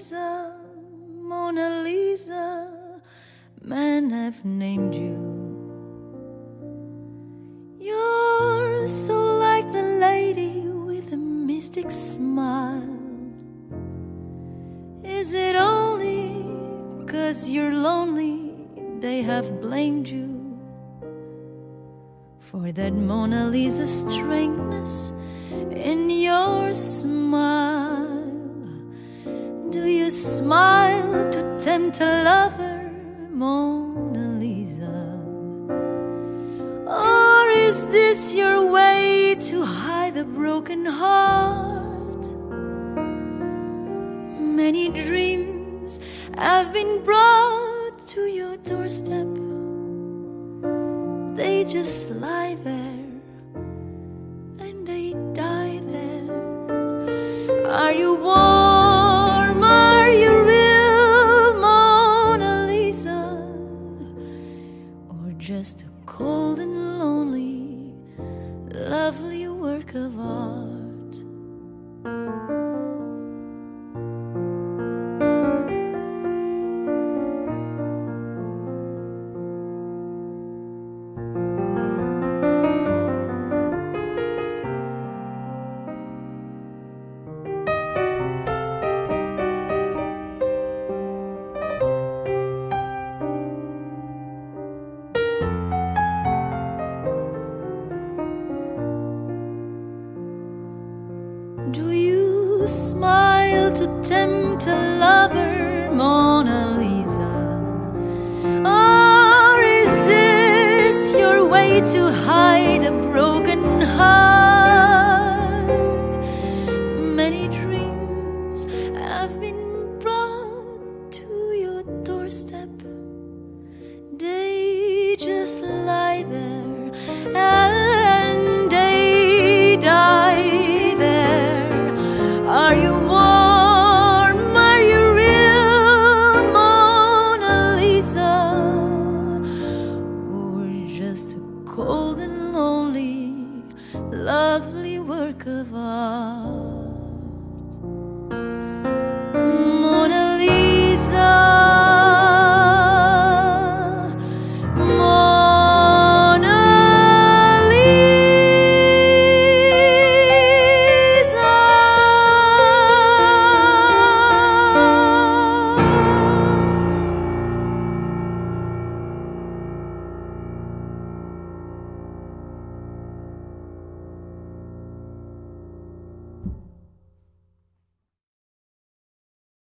Lisa, Mona Lisa, men have named you. You're so like the lady with the mystic smile. Is it only cause you're lonely they have blamed you? For that Mona Lisa strangeness in your smile. Smile to tempt a lover, Mona Lisa? Or is this your way to hide a broken heart? Many dreams have been brought to your doorstep. They just lie there and they die there. Are you warm? Lovely work of art? Do you smile to tempt a lover, Mona Lisa? Or is this your way to hide a broken lonely, lovely work of art?